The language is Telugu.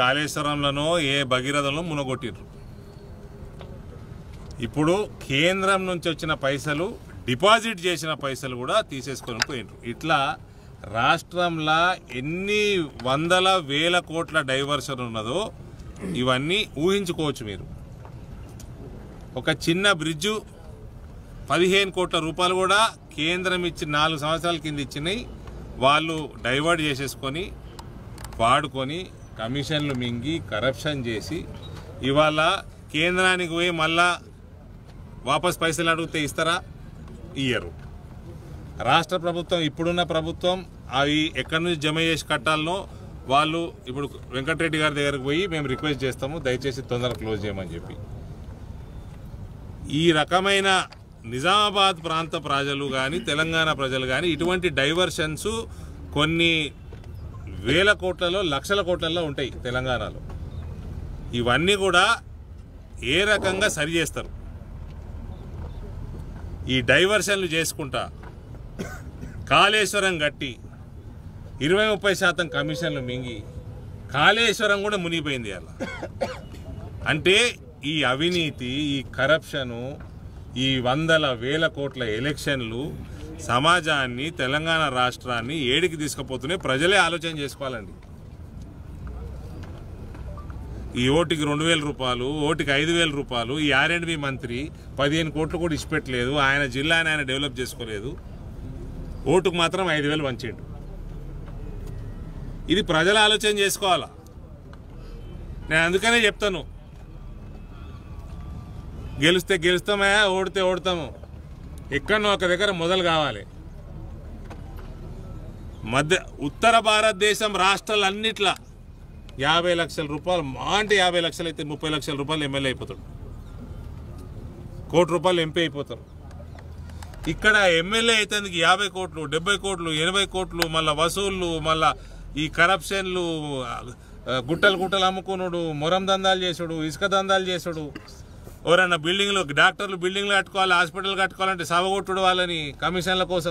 కాళేశ్వరంలోనో ఏ భగీరథంలో మునగొట్టిర్రు. ఇప్పుడు కేంద్రం నుంచి వచ్చిన పైసలు డిపాజిట్ చేసిన పైసలు కూడా తీసేసుకొని పోయినరు ఇట్లా రాష్ట్రంలో ఎన్ని వందల వేల కోట్ల డైవర్షన్ ఉన్నదో ఇవన్నీ ఊహించుకోవచ్చు మీరు. ఒక చిన్న బ్రిడ్జు పదిహేను కోట్ల రూపాయలు కూడా కేంద్రం ఇచ్చి నాలుగు సంవత్సరాల కింద ఇచ్చినాయి. వాళ్ళు డైవర్ట్ చేసేసుకొని వాడుకొని కమిషన్లు మింగి కరప్షన్ చేసి ఇవాళ కేంద్రానికి పోయి మళ్ళా వాపస్ పైసలు అడిగితే ఇస్తారా? ఇయ్యరు. రాష్ట్ర ప్రభుత్వం ఇప్పుడున్న ప్రభుత్వం అవి ఎక్కడి నుంచి జమ చేసి కట్టాలనో వాళ్ళు ఇప్పుడు వెంకటరెడ్డి గారి దగ్గరకు పోయి మేము రిక్వెస్ట్ చేస్తాము దయచేసి తొందరగా క్లోజ్ చేయమని చెప్పి. ఈ రకమైన నిజామాబాద్ ప్రాంత ప్రజలు కానీ తెలంగాణ ప్రజలు కానీ ఇటువంటి డైవర్షన్స్ కొన్ని వేల కోట్లలో లక్షల కోట్లలో ఉంటాయి తెలంగాణలో. ఇవన్నీ కూడా ఏ రకంగా సరి చేస్తారు? ఈ డైవర్షన్లు చేసుకుంటా కాళేశ్వరం గట్టి ఇరవై ముప్పై శాతం కమిషన్లు మింగి కాళేశ్వరం కూడా మునిగిపోయింది అలా అంటే ఈ అవినీతి ఈ కరప్షను ఈ వందల వేల కోట్ల ఎలక్షన్లు సమాజాన్ని తెలంగాణ రాష్ట్రాన్ని ఏడికి తీసుకుపోతూనే ప్రజలే ఆలోచన చేసుకోవాలండి. ఈ ఓటుకి రెండు వేల రూపాయలు ఓటుకి ఐదు వేల రూపాయలు ఈ ఆర్ఎండ్బి మంత్రి పదిహేను కోట్లు కూడా ఇచ్చిపెట్టలేదు ఆయన జిల్లాని ఆయన డెవలప్ చేసుకోలేదు. ఓటుకు మాత్రం ఐదు వేలు వంచేడు ఇది ప్రజల ఆలోచన చేసుకోవాలా? నేను అందుకనే చెప్తాను. గెలిస్తే గెలుస్తామా ఓడితే ఓడతాము. ఎక్కడో ఒక దగ్గర మొదలు కావాలి. మధ్య ఉత్తర భారతదేశం రాష్ట్రాలన్నిట్లా యాభై లక్షల రూపాయలు మా అంటే యాభై లక్షలు అయితే ముప్పై లక్షల రూపాయలు ఎమ్మెల్యే అయిపోతాడు. కోటి రూపాయలు ఎంపీ అయిపోతారు. ఇక్కడ ఎమ్మెల్యే అయితే యాభై కోట్లు డెబ్బై కోట్లు ఎనభై కోట్లు మళ్ళా వసూళ్ళు మళ్ళా ఈ కరప్షన్లు గుట్టలు గుట్టలు అమ్ముకున్నాడు మొరం దందాలు చేసుడు ఇసుక దందాలు చేసుడు. ఎవరన్నా బిల్డింగ్లు డాక్టర్లు బిల్డింగ్లు కట్టుకోవాలి హాస్పిటల్ కట్టుకోవాలంటే సవగొట్టుడు వాళ్ళని కమిషన్ల కోసం